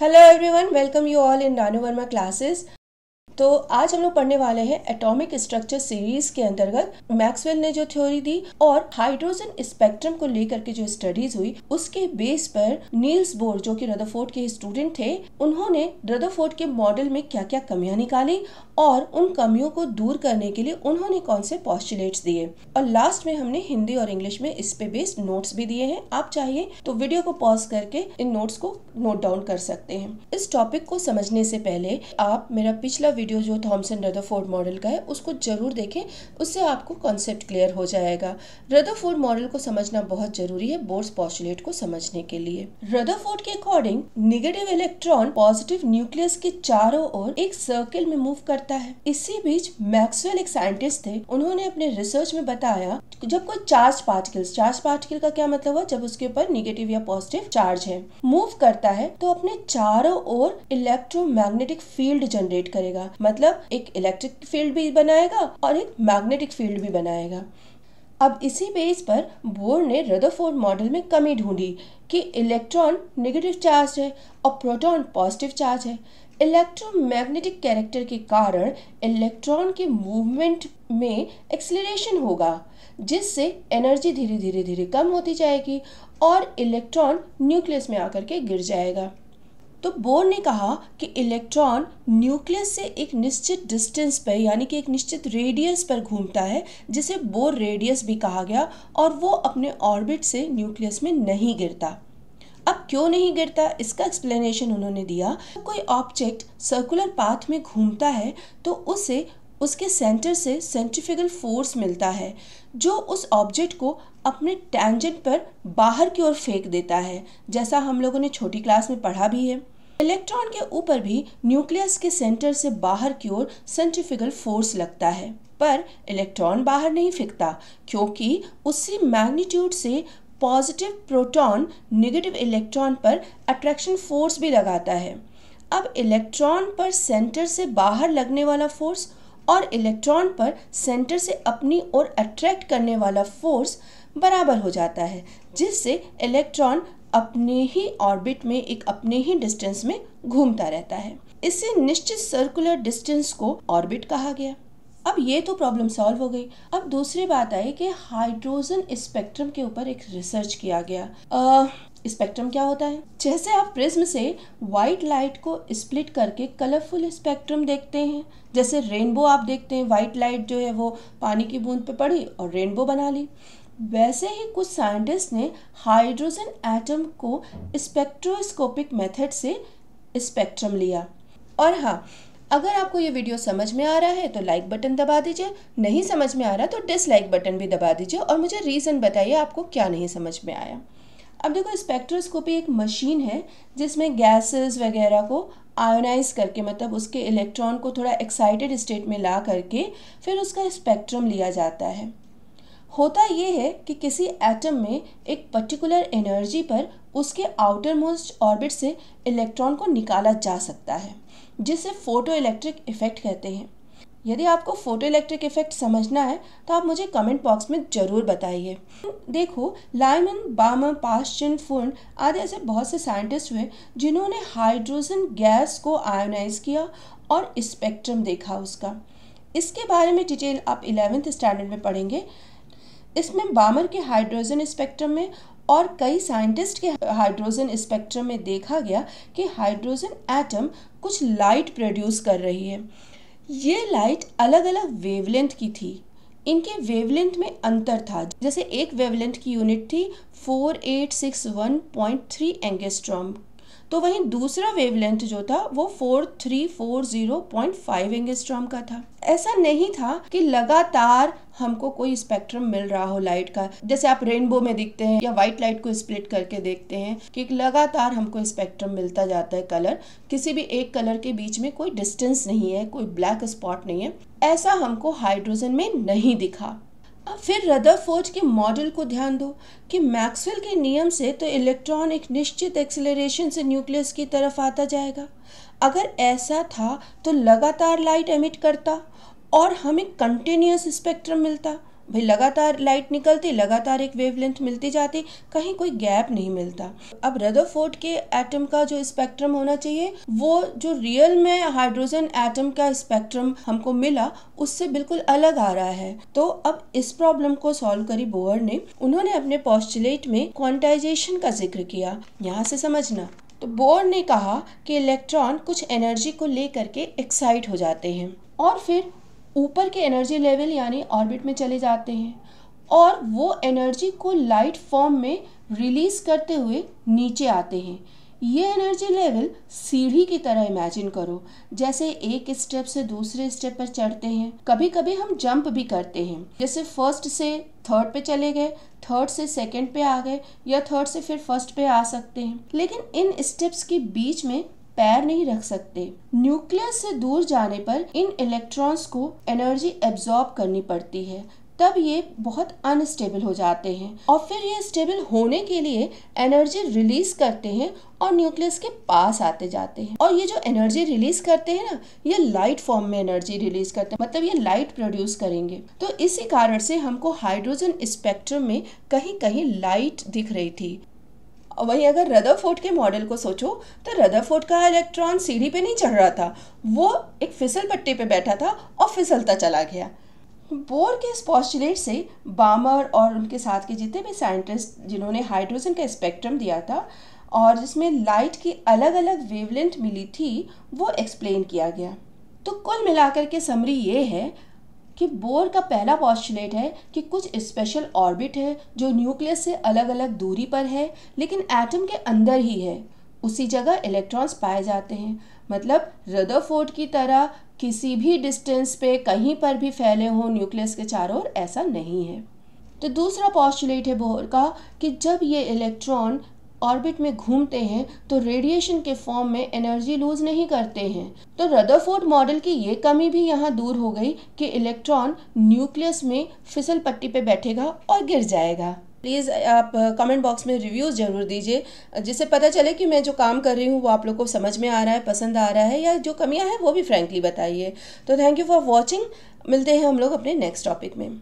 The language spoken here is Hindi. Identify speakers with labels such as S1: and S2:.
S1: Hello everyone, welcome you all in Ranu Verma classes. तो आज हम लोग पढ़ने वाले हैं एटॉमिक स्ट्रक्चर सीरीज़ के अंतर्गत। मैक्सवेल ने जो थ्योरी दी और हाइड्रोजन स्पेक्ट्रम को लेकर के जो स्टडीज़ हुई, उसके बेस पर नील्स बोर जो कि रदरफोर्ड के स्टूडेंट थे, उन्होंने रदरफोर्ड के मॉडल में क्या क्या कमियाँ निकाली और उन कमियों को दूर करने के लिए उन्होंने कौन से पॉस्टुलेट्स दिए। और लास्ट में हमने हिंदी और इंग्लिश में इस पे बेस्ड नोट्स भी दिए हैं। आप चाहिए तो वीडियो को पॉज करके इन नोट्स को नोट डाउन कर सकते हैं। इस टॉपिक को समझने से पहले आप मेरा पिछला वीडियो वीडियो जो थॉमसन रदरफोर्ड मॉडल का है, उसको ज़रूर देखें, उससे आपको कॉन्सेप्ट क्लियर हो जाएगा। रदरफोर्ड मॉडल को समझना बहुत ज़रूरी है बोर्स पॉस्टुलेट को समझने के लिए। रदरफोर्ड के according negative electron positive nucleus के चारों ओर एक सर्किल में मूव करता है। इसी बीच मैक्सवेल एक साइंटिस्ट थे, उन्होंने अपने रिसर्च में बताया, जब कोई चार्ज पार्टिकल्स चार्ज पार्टिकल का क्या मतलब है जब उसके ऊपर निगेटिव या पॉजिटिव चार्ज है मूव करता है तो अपने चारों ओर इलेक्ट्रोमैग्नेटिक फ़ील्ड जनरेट करेगा। मतलब एक इलेक्ट्रिक फ़ील्ड भी बनाएगा और एक मैग्नेटिक फ़ील्ड भी बनाएगा। अब इसी बेस पर बोर ने रदरफोर्ड मॉडल में कमी ढूंढी कि इलेक्ट्रॉन नेगेटिव चार्ज है और प्रोटॉन पॉजिटिव चार्ज है। इलेक्ट्रोमैग्नेटिक कैरेक्टर के कारण इलेक्ट्रॉन के मूवमेंट में एक्सलेशन होगा, जिससे एनर्जी धीरे धीरे धीरे कम होती जाएगी और इलेक्ट्रॉन न्यूक्लियस में आकर के गिर जाएगा। तो बोर ने कहा कि इलेक्ट्रॉन न्यूक्लियस से एक निश्चित डिस्टेंस पर, यानी कि एक निश्चित रेडियस पर घूमता है, जिसे बोर रेडियस भी कहा गया, और वो अपने ऑर्बिट से न्यूक्लियस में नहीं गिरता। अब क्यों नहीं गिरता? इसका एक्सप्लेनेशन उन्होंने दिया। कोई ऑब्जेक्ट सर्कुलर पाथ में घूमता है तो उसे उसके सेंटर से सेंट्रीफ्यूगल फोर्स मिलता है, जो उस ऑब्जेक्ट को अपने टेंजेंट पर बाहर की ओर फेंक देता है, जैसा हम लोगों ने छोटी क्लास में पढ़ा भी है। इलेक्ट्रॉन के ऊपर भी न्यूक्लियस के सेंटर से बाहर की ओर सेंट्रीफ्यूगल फोर्स लगता है, पर इलेक्ट्रॉन बाहर नहीं फेंकता, क्योंकि उसी मैग्नीट्यूड से पॉजिटिव प्रोटॉन नेगेटिव इलेक्ट्रॉन पर अट्रैक्शन फोर्स भी लगाता है। अब इलेक्ट्रॉन पर सेंटर से बाहर लगने वाला फोर्स और इलेक्ट्रॉन पर सेंटर से अपनी ओर अट्रैक्ट करने वाला फोर्स बराबर हो जाता है, जिससे इलेक्ट्रॉन अपने ही ऑर्बिट में एक अपने ही डिस्टेंस में घूमता रहता है। इसे निश्चित सर्कुलर डिस्टेंस को ऑर्बिट कहा गया। अब ये तो प्रॉब्लम सॉल्व हो गई। अब दूसरी बात आई कि हाइड्रोजन स्पेक्ट्रम के ऊपर एक रिसर्च किया गया। स्पेक्ट्रम क्या होता है? जैसे आप प्रिज्म से व्हाइट लाइट को स्प्लिट करके कलरफुल स्पेक्ट्रम देखते हैं, जैसे रेनबो आप देखते हैं व्हाइट लाइट जो है वो पानी की बूंद पे पड़ी और रेनबो बना ली। वैसे ही कुछ साइंटिस्ट ने हाइड्रोजन एटम को स्पेक्ट्रोस्कोपिक मेथड से स्पेक्ट्रम लिया। और हाँ अगर आपको ये वीडियो समझ में आ रहा है तो लाइक बटन दबा दीजिए। नहीं समझ में आ रहा तो डिसलाइक बटन भी दबा दीजिए और मुझे रीज़न बताइए आपको क्या नहीं समझ में आया। अब देखो स्पेक्ट्रोस्कोपी एक मशीन है, जिसमें गैसेस वगैरह को आयोनाइज करके मतलब उसके इलेक्ट्रॉन को थोड़ा एक्साइटेड स्टेट में ला करके, फिर उसका स्पेक्ट्रम लिया जाता है। होता ये है कि किसी एटम में एक पर्टिकुलर एनर्जी पर उसके आउटर मोस्ट ऑर्बिट से इलेक्ट्रॉन को निकाला जा सकता है, जिसे फ़ोटो इलेक्ट्रिक इफ़ेक्ट कहते हैं। यदि आपको फ़ोटो इलेक्ट्रिक इफ़ेक्ट समझना है तो आप मुझे कमेंट बॉक्स में ज़रूर बताइए। देखो लाइमन बामर पास्चन फुन आदि ऐसे बहुत से साइंटिस्ट हुए, जिन्होंने हाइड्रोजन गैस को आयोनाइज किया और स्पेक्ट्रम देखा उसका। इसके बारे में डिटेल आप इलेवेंथ स्टैंडर्ड में पढ़ेंगे। इसमें बामर के हाइड्रोजन स्पेक्ट्रम में और कई साइंटिस्ट के हाइड्रोजन स्पेक्ट्रम में देखा गया कि हाइड्रोजन एटम कुछ लाइट प्रोड्यूस कर रही है। ये लाइट अलग अलग वेवलेंथ की थी। इनके वेवलेंथ में अंतर था। जैसे एक वेवलेंथ की यूनिट थी four eight six one point three angstrom तो वहीं दूसरा वेवलेंथ जो था, वो four three four zero point five angstrom का था। ऐसा नहीं था कि लगातार हमको कोई स्पेक्ट्रम मिल रहा हो लाइट का। जैसे आप रेनबो में दिखते हैं या व्हाइट लाइट को स्प्लिट करके देखते हैं कि लगातार हमको स्पेक्ट्रम मिलता जाता है कलर किसी भी एक कलर के बीच में कोई डिस्टेंस नहीं है, कोई ब्लैक स्पॉट नहीं है। ऐसा हमको हाइड्रोजन में नहीं दिखा। फिर रदरफोर्ड के मॉडल को ध्यान दो कि मैक्सवेल के नियम से तो इलेक्ट्रॉन एक निश्चित एक्सेलरेशन से न्यूक्लियस की तरफ़ आता जाएगा। अगर ऐसा था तो लगातार लाइट एमिट करता और हमें कंटिन्यूस स्पेक्ट्रम मिलता। भाई लगातार लाइट निकलती, लगातार एक वेवलेंथ मिलती जाती, कहीं कोई गैप नहीं मिलता। अब रदरफोर्ड के एटम का जो स्पेक्ट्रम होना चाहिए, वो जो रियल में हाइड्रोजन एटम का स्पेक्ट्रम हमको मिला, उससे बिल्कुल अलग आ रहा है। तो अब इस प्रॉब्लम को सॉल्व करी बोअर ने। उन्होंने अपने पॉस्टुलेट में क्वांटाइजेशन का ज़िक्र किया। यहाँ से समझना। तो बोर ने कहा कि इलेक्ट्रॉन कुछ एनर्जी को लेकर के एक्साइट हो जाते हैं। और फिर ऊपर के एनर्जी लेवल यानी ऑर्बिट में चले जाते हैं और वो एनर्जी को लाइट फॉर्म में रिलीज़ करते हुए नीचे आते हैं। ये एनर्जी लेवल सीढ़ी की तरह इमेजिन करो। जैसे एक स्टेप से दूसरे स्टेप पर चढ़ते हैं। कभी कभी हम जंप भी करते हैं। जैसे फ़र्स्ट से थर्ड पे चले गए थर्ड से सेकंड पे आ गए या थर्ड से फिर फ़र्स्ट पे आ सकते हैं। लेकिन इन स्टेप्स के बीच में पैर नहीं रख सकते। न्यूक्लियस से दूर जाने पर इन इलेक्ट्रॉन्स को एनर्जी एब्जॉर्ब करनी पड़ती है। तब ये बहुत अनस्टेबल हो जाते हैं और फिर ये स्टेबल होने के लिए एनर्जी रिलीज़ करते हैं और न्यूक्लियस के पास आते जाते हैं। और ये जो एनर्जी रिलीज़ करते हैं ना, ये लाइट फॉर्म में एनर्जी रिलीज़ करते हैं मतलब ये लाइट प्रोड्यूस करेंगे। तो इसी कारण से हमको हाइड्रोजन स्पेक्ट्रम में कहीं कहीं लाइट दिख रही थी। वहीं अगर रदरफोर्ड के मॉडल को सोचो तो रदरफोर्ड का इलेक्ट्रॉन सीढ़ी पे नहीं चढ़ रहा था। वो एक फिसल पट्टी पे बैठा था और फिसलता चला गया। बोर के इस पॉस्टुलेट से बामर और उनके साथ के जितने भी साइंटिस्ट जिन्होंने हाइड्रोजन का स्पेक्ट्रम दिया था और जिसमें लाइट की अलग अलग वेवलेंथ मिली थी, वो एक्सप्लेन किया गया। तो कुल मिलाकर के समरी ये है कि बोर का पहला पॉस्टुलेट है कि कुछ स्पेशल ऑर्बिट है जो न्यूक्लियस से अलग अलग दूरी पर है, लेकिन एटम के अंदर ही है। उसी जगह इलेक्ट्रॉन्स पाए जाते हैं। मतलब रदरफोर्ड की तरह किसी भी डिस्टेंस पे कहीं पर भी फैले हों न्यूक्लियस के चारों ओर, ऐसा नहीं है। तो दूसरा पॉस्टुलेट है बोर का कि जब ये इलेक्ट्रॉन ऑर्बिट में घूमते हैं तो रेडिएशन के फॉर्म में एनर्जी लूज नहीं करते हैं। तो रदरफोर्ड मॉडल की ये कमी भी यहाँ दूर हो गई कि इलेक्ट्रॉन न्यूक्लियस में फिसल पट्टी पे बैठेगा और गिर जाएगा। प्लीज़, आप कमेंट बॉक्स में रिव्यूज़ ज़रूर दीजिए, जिससे पता चले कि मैं जो काम कर रही हूँ, वो आप लोग को समझ में आ रहा है, पसंद आ रहा है, या जो कमियाँ हैं, वो भी फ्रेंकली बताइए। तो थैंक यू फॉर वॉचिंग मिलते हैं हम लोग अपने नेक्स्ट टॉपिक में।